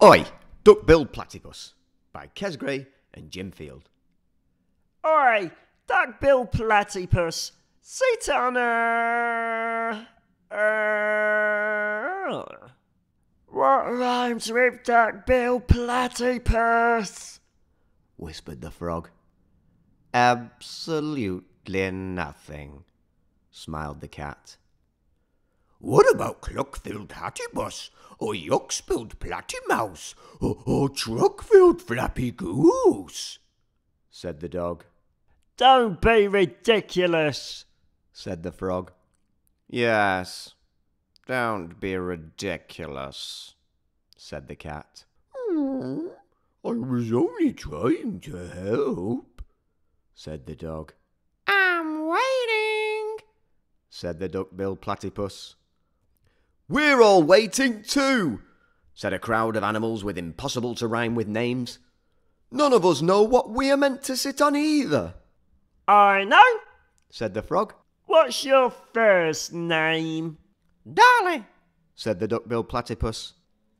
Oi, Duck-billed Platypus by Kes Gray and Jim Field. Oi, duck-bill platypus, sit on a... Uh, what rhymes with duck-bill platypus? whispered the frog. Absolutely nothing, smiled the cat. What about cluck-filled hattybus, or yuck-spilled platymouse, or, or truck-filled flappy goose? said the dog. Don't be ridiculous, said the frog. Yes, don't be ridiculous, said the cat. Oh, I was only trying to help, said the dog. I'm waiting, said the duck-billed platypus. We're all waiting too, said a crowd of animals with impossible to rhyme with names. None of us know what we're meant to sit on either, I know. said the frog. What's your first name? Dolly. said the duck-billed platypus.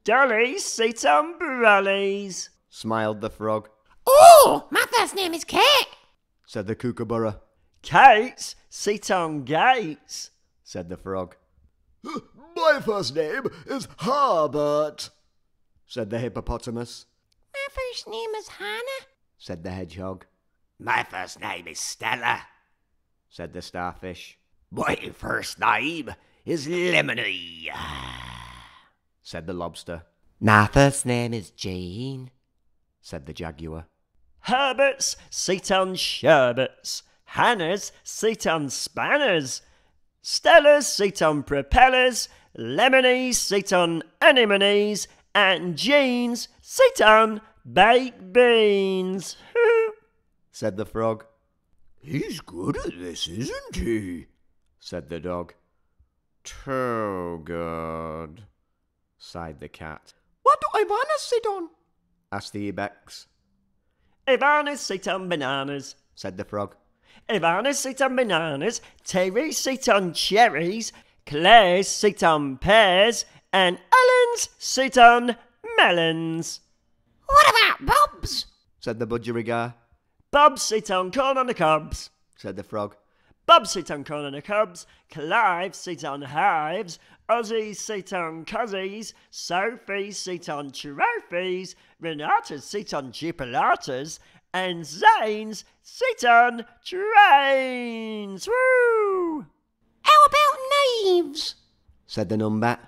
Dolly, sit on brollies. Smiled the frog, Oh, my first name is Kate. said the kookaburra, Kate, sit on gates. said the frog, My first name is Herbert, said the hippopotamus, My first name is Hannah. said the hedgehog, My first name is Stella. said the starfish, My first name is Lemony. said the lobster, My first name is Jane. said the jaguar, Herbert's sit on sherbets. Hannah's sit on spanners. Stella's sit on propellers. Lemony's sit on anemones. And Jean's sit on baked beans. said the frog, He's good at this, isn't he? said the dog. Too good, sighed the cat, What do Ivana sit on? asked the ibex, Ivana's sit on bananas. said the frog, Ivana sit on bananas, Terry sit on cherries, Claire sit on pears, and Ellen's sit on melons. What about Bob's? said the budgerigar, Bob sit on corn on the cobs. said the frog, Bob sit on corn on the cobs. Clive sit on hives. Ozzy sit on cozzies. Sophie sit on trophies. Renata sit on chipolatas. And Zane's sit on trains. Woo! Knaves? said the numbat,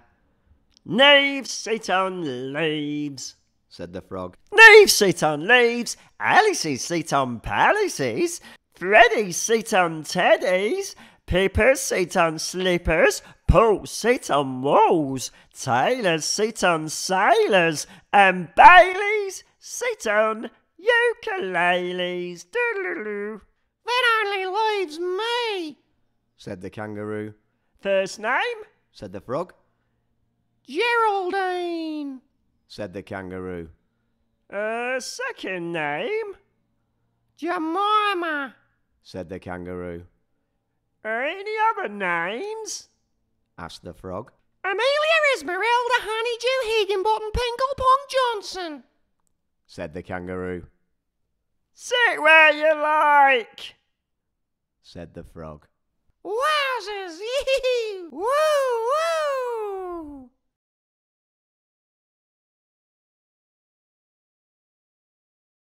Knaves sit on leaves. said the frog, Knaves sit on leaves. Alice's sit on palaces. Freddy's sit on teddies. Pippa's sit on slippers. Paul sit on walls. Taylor's sit on sailors. And Bailey's sit on ukuleles. That only leaves me. said the kangaroo, First name? said the frog, Geraldine. said the kangaroo, Uh, second name? Jemima. said the kangaroo, Any other names? asked the frog, Amelia Esmeralda Honeydew Higginbottom Pinklepong Johnson. said the kangaroo, Sit where you like. said the frog. Wowzers! Woo!